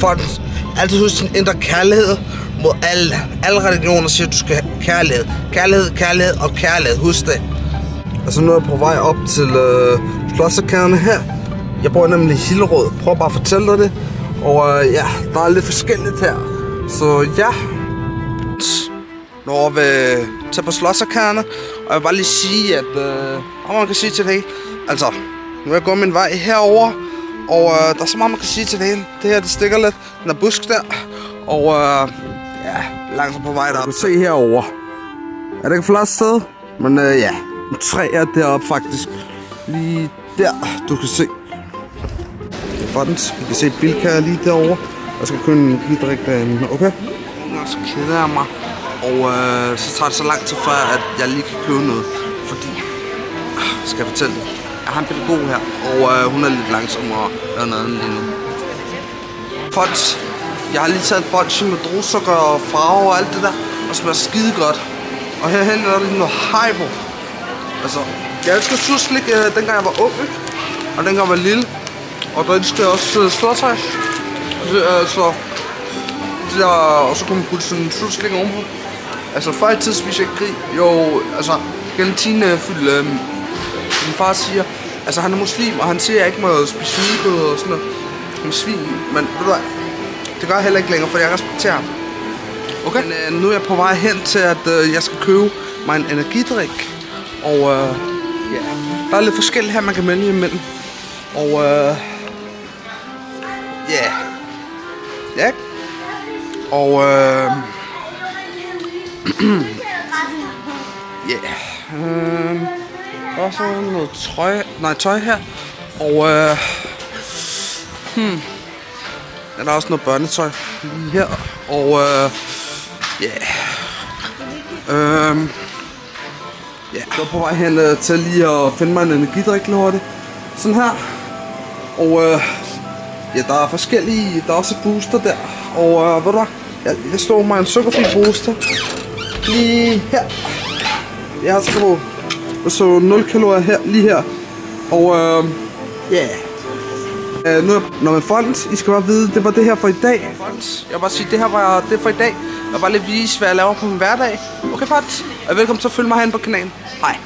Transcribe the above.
Folk altid husk din indre kærlighed mod alle. Alle religioner siger, at du skal have kærlighed. Kærlighed, kærlighed og kærlighed. Husk det. Altså nu er jeg på vej op til øh, her. Jeg bor nemlig i Hillerød. Prøv bare at fortælle dig det. Og øh, ja, der er lidt forskelligt her. Så ja. Når vi øh, tager på Slottsakærne. Og jeg vil bare lige sige, at... Øh, man kan sige til det. Altså, nu er jeg gået min vej herover og øh, der er så meget, man kan sige til det hele. Det her, det stikker lidt. Den er busk der. Og øh, ja, langsomt på vej derop. Du kan se herover. Er det ikke et flot sted? Men øh, ja, en træ er deroppe faktisk. Lige der, du kan se. Fondens. Vi kan se Bilka lige derovre. Jeg skal købe en bildrik derinde, okay? Og så keder jeg mig. Og øh, så tager det så lang tid før, at jeg lige kan købe noget. Fordi, øh, skal jeg fortælle det? Jeg har en pædagog her, og øh, hun er lidt langsom og noget andet endnu. Fons. Jeg har lige taget et bolsje med drusukker og farve og alt det der, og smager skide godt. Og herhen er der lige noget hypo. Altså, jeg elsker suslik, øh, dengang jeg var ung, ikke? Og dengang jeg var lille. Og der elsker jeg også øh, slåtøj. Øh, så, der, og så kunne man putte sådan en suslik ovenpå. Altså, før i tid spiste jeg ikke grig. Jo, altså, gelatine fyldt øh, min far siger, altså han er muslim, og han siger, at jeg ikke må spise svinekød og sådan noget. Med svin, men ved du hvad, det gør jeg heller ikke længere, for jeg respekterer ham. Okay. Men øh, nu er jeg på vej hen til, at øh, jeg skal købe mig en energidrik. Og øh, ja, der er lidt forskelligt her, man kan vælge imellem. Og øh, ja, ja. Og øh, ja, øh, der er så noget trøje, nej, tøj her. Og øh, hmm, ja, der er også noget børnetøj lige her. Og øh, ja, yeah. øh, ja, jeg er på vej hen øh, til lige at finde mig en energidrik hurtigt. Sådan her. Og øh, ja, der er forskellige, der er også booster der. Og øh, ved du hvad, jeg, jeg slår mig en sukkerfri booster. Lige her. Jeg har skrevet så 0 kalorier her, lige her. Og øh, ja. Yeah. Øh, nu er når man fonds, I skal bare vide, det var det her for i dag. Fonds, jeg vil bare sige, det her var det for i dag. Jeg vil bare lige vise, hvad jeg laver på min hverdag. Okay, Fonds, og velkommen til at følge mig herinde på kanalen. Hej.